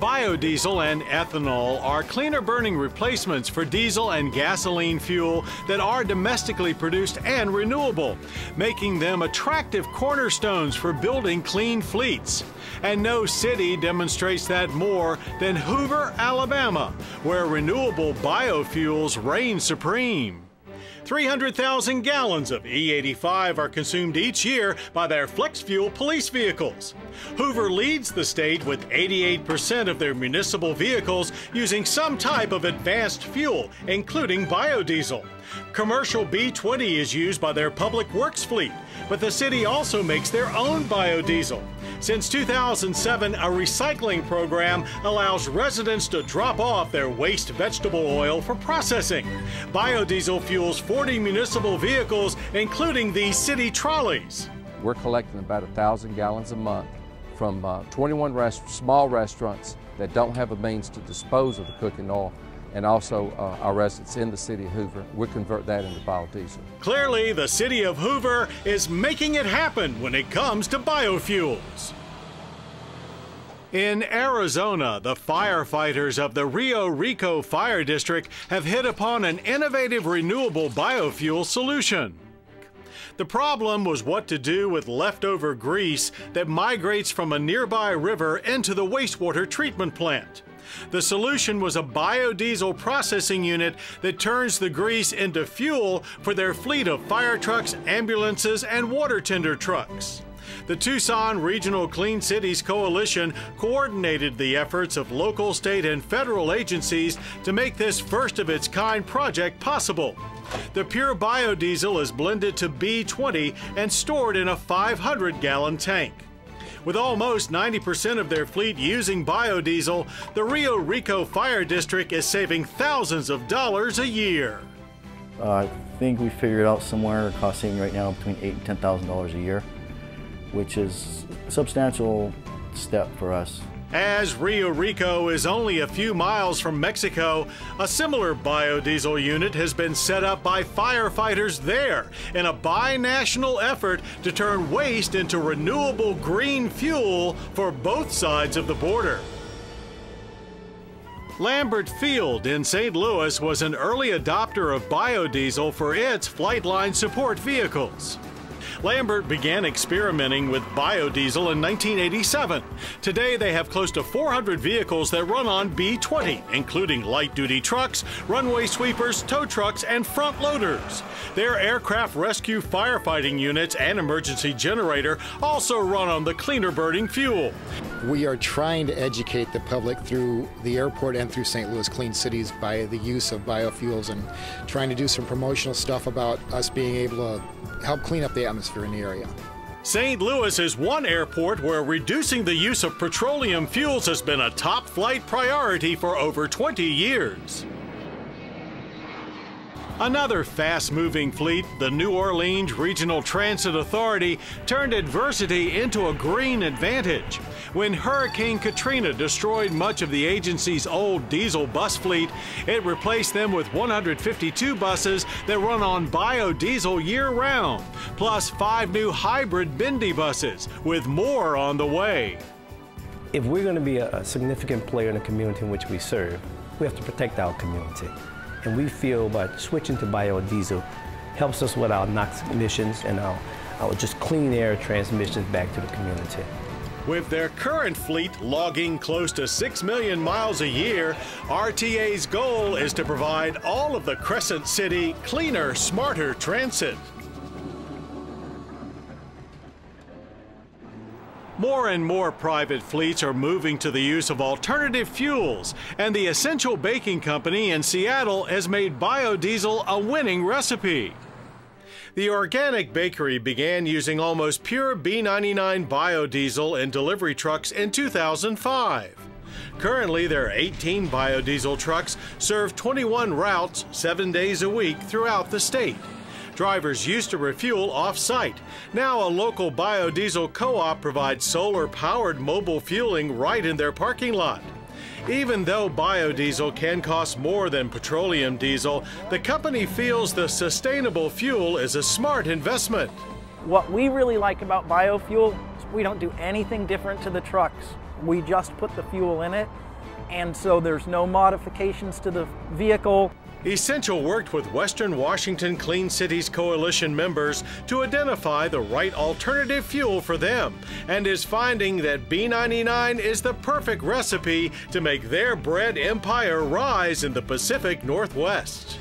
Biodiesel and ethanol are cleaner burning replacements for diesel and gasoline fuel that are domestically produced and renewable, making them attractive cornerstones for building clean fleets. And no city demonstrates that more than Hoover, Alabama, where renewable biofuels reign supreme. 300,000 gallons of E85 are consumed each year by their flex fuel police vehicles. Hoover leads the state with 88% of their municipal vehicles using some type of advanced fuel, including biodiesel. Commercial B20 is used by their public works fleet, but the city also makes their own biodiesel. Since 2007, a recycling program allows residents to drop off their waste vegetable oil for processing. Biodiesel fuels 40 municipal vehicles, including the city trolleys. We're collecting about 1,000 gallons a month from uh, 21 rest small restaurants that don't have a means to dispose of the cooking oil and also uh, our residents in the city of Hoover. We convert that into biodiesel. Clearly, the city of Hoover is making it happen when it comes to biofuels. In Arizona, the firefighters of the Rio Rico Fire District have hit upon an innovative renewable biofuel solution. The problem was what to do with leftover grease that migrates from a nearby river into the wastewater treatment plant. The solution was a biodiesel processing unit that turns the grease into fuel for their fleet of fire trucks, ambulances, and water tender trucks. The Tucson Regional Clean Cities Coalition coordinated the efforts of local, state, and federal agencies to make this first of its kind project possible. The pure biodiesel is blended to B20 and stored in a 500 gallon tank. With almost 90% of their fleet using biodiesel, the Rio Rico Fire District is saving thousands of dollars a year. Uh, I think we figured out somewhere costing right now between eight and ten thousand dollars a year, which is a substantial step for us. As Rio Rico is only a few miles from Mexico, a similar biodiesel unit has been set up by firefighters there in a bi-national effort to turn waste into renewable green fuel for both sides of the border. Lambert Field in St. Louis was an early adopter of biodiesel for its Flightline support vehicles. Lambert began experimenting with biodiesel in 1987. Today, they have close to 400 vehicles that run on B20, including light duty trucks, runway sweepers, tow trucks, and front loaders. Their aircraft rescue firefighting units and emergency generator also run on the cleaner burning fuel. We are trying to educate the public through the airport and through St. Louis Clean Cities by the use of biofuels and trying to do some promotional stuff about us being able to help clean up the atmosphere in the area. St. Louis is one airport where reducing the use of petroleum fuels has been a top flight priority for over 20 years. Another fast moving fleet, the New Orleans Regional Transit Authority, turned adversity into a green advantage. When Hurricane Katrina destroyed much of the agency's old diesel bus fleet, it replaced them with 152 buses that run on biodiesel year round, plus five new hybrid Bindi buses, with more on the way. If we're going to be a significant player in the community in which we serve, we have to protect our community. And we feel by switching to biodiesel helps us with our NOx emissions and our, our just clean air transmissions back to the community. With their current fleet logging close to 6 million miles a year, RTA's goal is to provide all of the Crescent City cleaner, smarter transit. More and more private fleets are moving to the use of alternative fuels, and the Essential Baking Company in Seattle has made biodiesel a winning recipe. The organic bakery began using almost pure B99 biodiesel in delivery trucks in 2005. Currently, their 18 biodiesel trucks serve 21 routes seven days a week throughout the state. Drivers used to refuel off-site. Now a local biodiesel co-op provides solar-powered mobile fueling right in their parking lot. Even though biodiesel can cost more than petroleum diesel, the company feels the sustainable fuel is a smart investment. What we really like about biofuel is we don't do anything different to the trucks. We just put the fuel in it, and so there's no modifications to the vehicle. Essential worked with Western Washington Clean Cities Coalition members to identify the right alternative fuel for them and is finding that B99 is the perfect recipe to make their bread empire rise in the Pacific Northwest.